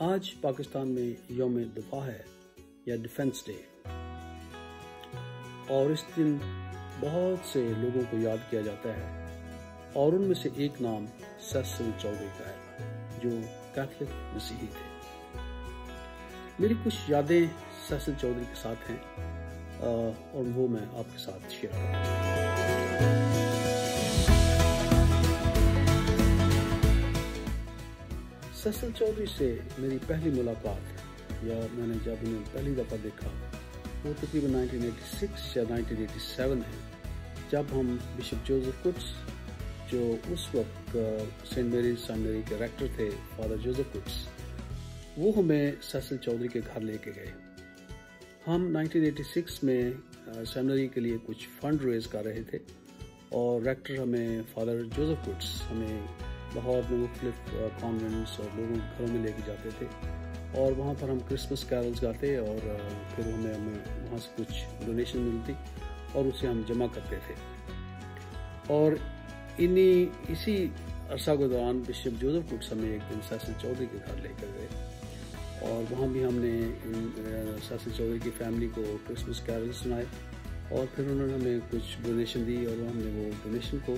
آج پاکستان میں یوم دفاع ہے، یا ڈیفنس ڈے اور اس دن بہت سے لوگوں کو یاد کیا جاتا ہے۔ اور ان میں سے ایک نام سیسل چودھری کا ہے، جو کیتھلک مسیحی تھے۔ میری کچھ یادیں سیسل چودھری کے ساتھ ہیں اور وہ میں آپ کے ساتھ شیئر کروں۔ سیسل چودھری سے میری پہلی ملاقات یا میں نے جب انہیں پہلی دفعہ دیکھا، وہ تقریباً 1986 یا 1987 ہے۔ جب ہم بشپ جوزف کٹس جو اس وقت سینٹ میریز سامری کے ریکٹر تھے، فادر جوزف کٹس وہ ہمیں سیسل چودھری کے گھر لے کے گئے۔ ہم 1986 میں سیمنری کے لیے کچھ فنڈ ریز کر رہے تھے، اور ریکٹر ہمیں، فادر جوزف کٹس ہمیں بہت مختلف کانوینٹس اور لوگوں کے گھروں میں لے کے جاتے تھے اور وہاں پر ہم کرسمس کیرلز گاتے اور پھر ہمیں ہمیں وہاں سے کچھ ڈونیشن ملتی اور اسے ہم جمع کرتے تھے۔ اور انہی، اسی عرصہ کے دوران بشپ جوزف کٹس ہمیں ایک دن سیسل چودھری کے گھر لے کر گئے اور وہاں بھی ہم نے سیسل چودھری کی فیملی کو کرسمس کیرل سنائے اور پھر انہوں نے ہمیں کچھ ڈونیشن دی اور ہم نے وہ ڈونیشن کو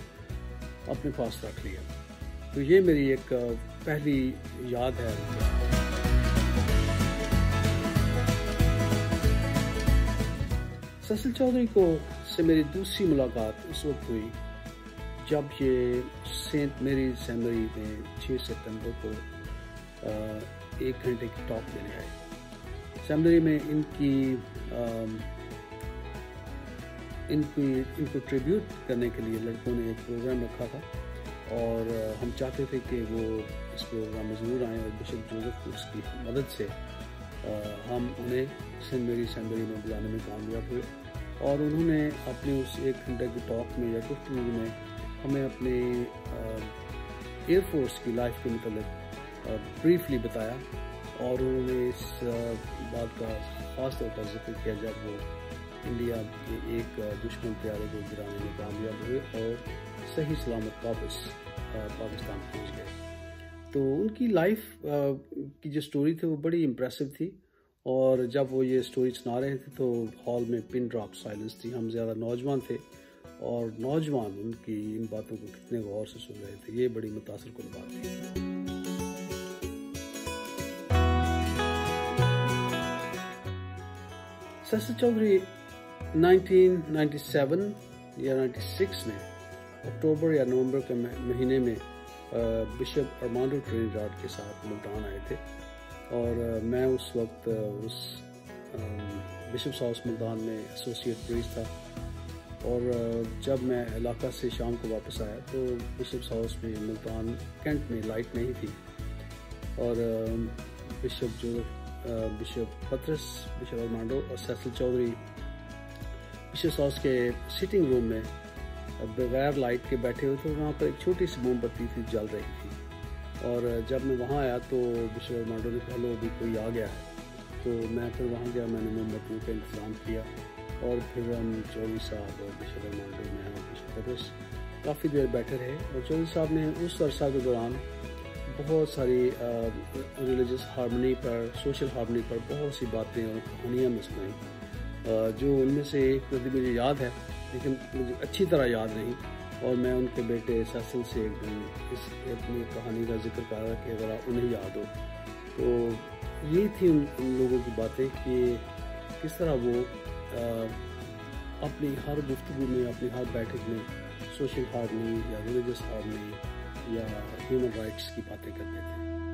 اپنے پاس رکھ لیا۔ تو یہ میری ایک پہلی یاد ہے۔ سیسل چودھری کو سے میری دوسری ملاقات اس وقت ہوئی جب یہ سینٹ میری سیمری میں چھ ستمبر کو ایک گھنٹے کی ٹاک دینے آئے۔ سیمری میں ان کی ان کی، ان کو ٹریبیوٹ کرنے کے لیے لڑکوں نے ایک پروگرام رکھا تھا۔ اور ہم چاہتے تھے کہ وہ اس پروگرام میں ضرور آئیں اور بشپ جوزف کو اس کی مدد سے ہم انہیں سینٹ میری سیمری میں بلانے میں کامیاب ہوئے اور انہوں نے اپنے اس ایک گھنٹے کی ٹاک میں یا گفتگو میں ہمیں اپنے ایئر فورس کی لائف کے متعلق بریفلی بتایا اور انہوں نے اس بات کا خاص طور پر ذکر کیا جب وہ انڈیا کے ایک دشمن طیارے کو گرانے میں کامیاب ہوئے اور صحیح سلامت واپس پاکستان پہنچ گئے۔ تو ان کی لائف کی جو سٹوری تھی وہ بڑی امپریسو تھی۔ اور جب وہ یہ سٹوری سنا رہے تھے تو ہال میں پن ڈراپ سائلنس تھی۔ ہم زیادہ نوجوان تھے اور نوجوان ان کی ان باتوں کو کتنے غور سے سن رہے تھے۔ یہ بڑی متاثر کن بات تھی۔ Cecil Chaudhry nineteen ninety seven یا نائنٹی سکس میں اکتوبر یا نومبر کے مہینے میں بشپ ارمانڈو ٹرین راڈ کے ساتھ ملتان آئے تھے اور میں اس وقت اس بشپ ساؤس ملتان میں ایسوسیٹ پریس تھا اور جب میں علاقہ سے شام کو واپس آیا تو بشپس ہاؤس میں ملتان کینٹ میں لائٹ نہیں تھی اور بشپ جو بشپ پترس، بشپ ارمانڈو اور سیسل چودھری بشپس ہاؤس کے سٹنگ روم میں بغیر لائٹ کے بیٹھے ہوئے تھے، وہاں پر ایک چھوٹی سی موم بتی تھی، جل رہی تھی۔ اور جب میں وہاں آیا تو بشپ ارمانڈو نے کہا لو ابھی کوئی آ گیا ہے؟ تو میں پھر وہاں گیا، میں نے موم بتیوں کا انتظام کیا اور پھر ہم چودھری صاحب اور بشر مانڈو میں اور بشر کافی دیر بیٹھے رہے۔ اور چودھری صاحب نے اس عرصہ کے دوران بہت ساری ریلیجس ہارمنی پر سوشل ہارمنی پر بہت سی باتیں اور کہانیاں میں سنائیں جو ان میں سے ایک مجھے یاد ہے، لیکن مجھے اچھی طرح یاد نہیں۔ اور میں ان کے بیٹے سیسل سے اس اپنی کہانی کا ذکر کر رہا کہ اگر انہیں یاد ہو۔ تو یہ تھی ان لوگوں کی باتیں کہ کس طرح وہ اپنی ہر گفتگو میں، اپنی ہر بیٹھک میں سوشل ہارمنی یا ریلیجس ہارمنی یا ہیومن رائٹس کی باتیں کرتے تھے۔